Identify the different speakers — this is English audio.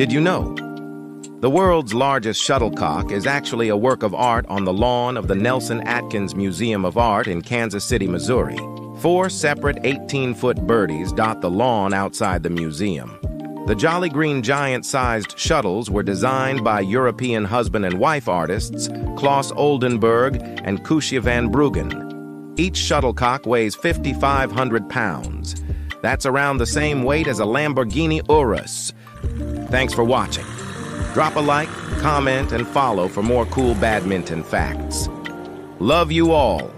Speaker 1: Did you know? The world's largest shuttlecock is actually a work of art on the lawn of the Nelson Atkins Museum of Art in Kansas City, Missouri. Four separate 18-foot birdies dot the lawn outside the museum. The Jolly Green Giant-sized shuttles were designed by European husband and wife artists Claes Oldenburg and Coosje van Bruggen. Each shuttlecock weighs 5,500 pounds. That's around the same weight as a Lamborghini Urus. Thanks for watching. Drop a like, comment, and follow for more cool badminton facts. Love you all.